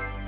you.